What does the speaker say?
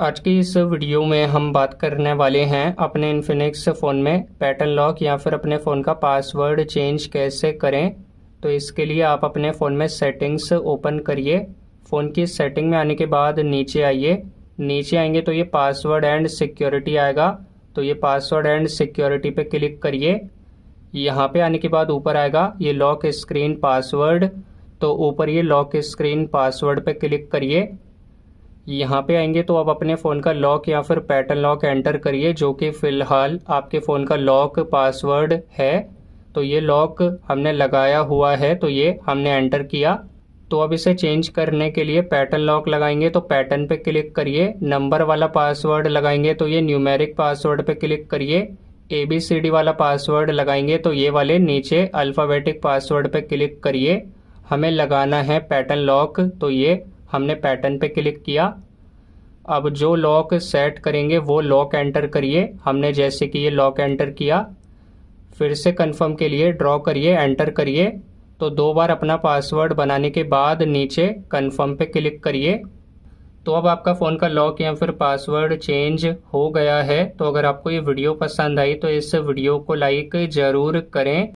आज की इस वीडियो में हम बात करने वाले हैं अपने इन्फिनिक्स फ़ोन में पैटर्न लॉक या फिर अपने फ़ोन का पासवर्ड चेंज कैसे करें। तो इसके लिए आप अपने फ़ोन में सेटिंग्स ओपन करिए। फ़ोन की सेटिंग में आने के बाद नीचे आइए। नीचे आएँगे तो ये पासवर्ड एंड सिक्योरिटी आएगा। तो ये पासवर्ड एंड सिक्योरिटी पे क्लिक करिए। यहाँ पे आने के बाद ऊपर आएगा ये लॉक स्क्रीन पासवर्ड तो ऊपर ये लॉक स्क्रीन पासवर्ड पे क्लिक करिए। यहाँ पे आएँगे तो आप अपने फ़ोन का लॉक या फिर पैटर्न लॉक एंटर करिए, जो कि फ़िलहाल आपके फ़ोन का लॉक पासवर्ड है। तो ये लॉक हमने लगाया हुआ है तो ये हमने एंटर किया। तो अब इसे चेंज करने के लिए पैटर्न लॉक लगाएँगे तो पैटर्न पे क्लिक करिए। नंबर वाला पासवर्ड लगाएँगे तो ये न्यूमेरिक पासवर्ड पे क्लिक करिए। ए बी सी डी वाला पासवर्ड लगाएँगे तो ये वाले नीचे अल्फ़ाबेटिक पासवर्ड पे क्लिक करिए। हमें लगाना है पैटर्न लॉक तो ये हमने पैटर्न पे क्लिक किया। अब जो लॉक सेट करेंगे, वो लॉक एंटर करिए। हमने जैसे कि ये लॉक एंटर किया, फिर से कंफर्म के लिए ड्रॉ करिए एंटर करिए। तो दो बार अपना पासवर्ड बनाने के बाद नीचे कंफर्म पे क्लिक करिए। तो अब आपका फ़ोन का लॉक या फिर पासवर्ड चेंज हो गया है। तो अगर आपको ये वीडियो पसंद आई तो इस वीडियो को लाइक ज़रूर करें।